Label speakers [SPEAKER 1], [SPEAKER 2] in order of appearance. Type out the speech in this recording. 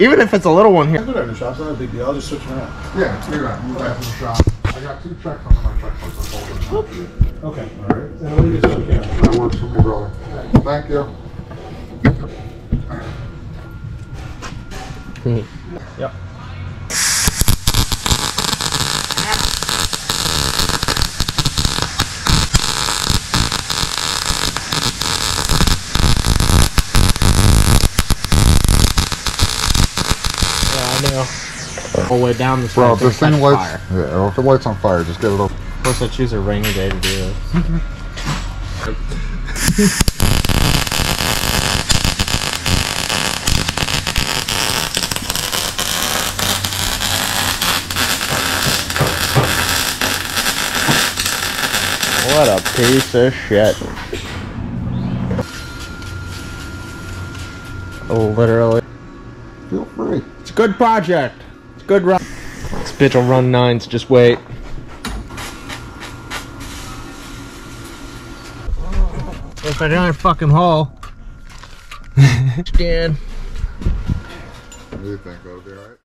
[SPEAKER 1] Even if it's a little one
[SPEAKER 2] I
[SPEAKER 1] here.
[SPEAKER 2] can go down to the shop. It's not a big deal. I'll just switch them around.
[SPEAKER 3] Yeah, do that. Move that to the shop. I got two checks on my checkbook. That's all that's.
[SPEAKER 2] Okay. All right. And I'll leave this on camera.
[SPEAKER 3] That works for me, brother. Thank you.
[SPEAKER 1] Yep. I know. All the way down this
[SPEAKER 3] Bro,
[SPEAKER 1] way,
[SPEAKER 3] if this thing lights,
[SPEAKER 1] fire.
[SPEAKER 3] yeah, if it lights on fire, just get it up.
[SPEAKER 1] Of course, I choose a rainy day to do this. What a piece of shit. Oh, literally.
[SPEAKER 3] Feel free.
[SPEAKER 1] It's a good project. It's a good run. This bitch will run nines, just wait. If I don't fucking hole. Dan.
[SPEAKER 3] What do you think? That'll be alright?